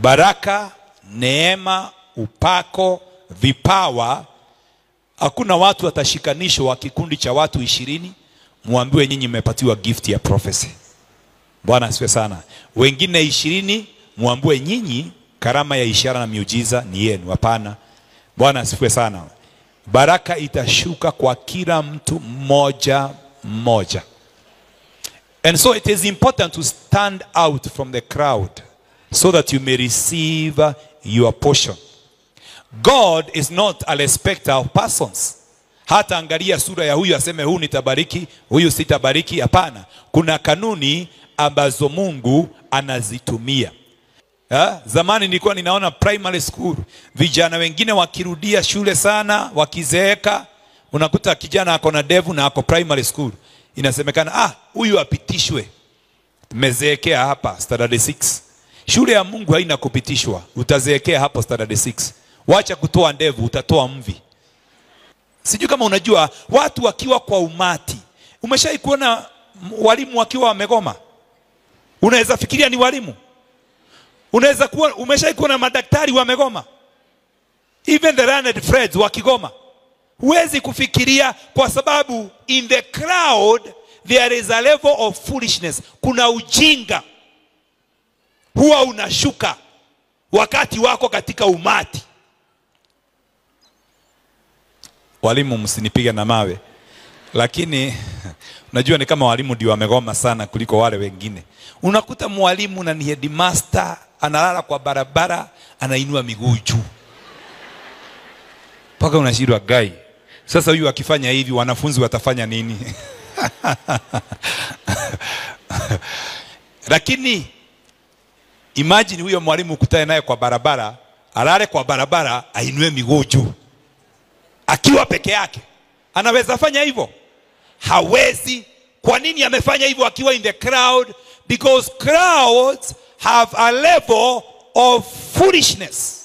baraka neema upako vipawa. Hakuna watu watashikanishwa wa kikundi cha watu ishirini. Mwambiwe nyinyi mmepatiwa gift ya prophecy. Bwana asifiwe sana. Wengine ishirini mwambiwe nyinyi karama ya ishara na miujiza ni yenu. Hapana. Bwana asifiwe sana. Baraka itashuka kwa kila mtu mmoja mmoja. And so it is important to stand out from the crowd so that you may receive your portion. God is not a respecter of persons. Hata angalia sura ya huyu aseme huyu nitabariki huyu sitabariki. Hapana. Kuna kanuni ambazo mungu anazitumia. Ha? Zamani nilikuwa ninaona primary school vijana wengine wakirudia shule sana, wakizeeka, unakuta kijana ako na devu na ako primary school, inasemekana ah, huyu apitishwe, mezeekea hapa standard 6. Shule ya Mungu haina kupitishwa, utazeekea hapo standard 6. Wacha kutoa ndevu, utatoa mvi. Sijui kama unajua watu wakiwa kwa umati, umeshai kuona walimu wakiwa wamegoma? Unaweza fikiria ni walimu unaweza kuwa umeshai kuona madaktari wamegoma even the learned friends wakigoma huwezi kufikiria kwa sababu in the crowd there is a level of foolishness kuna ujinga huwa unashuka wakati wako katika umati. Walimu msinipige na mawe. Lakini unajua ni kama walimu ndio wamegoma sana kuliko wale wengine. Unakuta mwalimu na ni headmaster analala kwa barabara anainua miguu juu. Mpaka unashindwa gai. Sasa huyu akifanya hivi wanafunzi watafanya nini? Lakini imagine huyo mwalimu ukutane naye kwa barabara alale kwa barabara ainue miguu juu. Akiwa peke yake anaweza fanya hivyo? Hawezi. Kwa nini amefanya hivyo akiwa in the crowd? Because crowds have a level of foolishness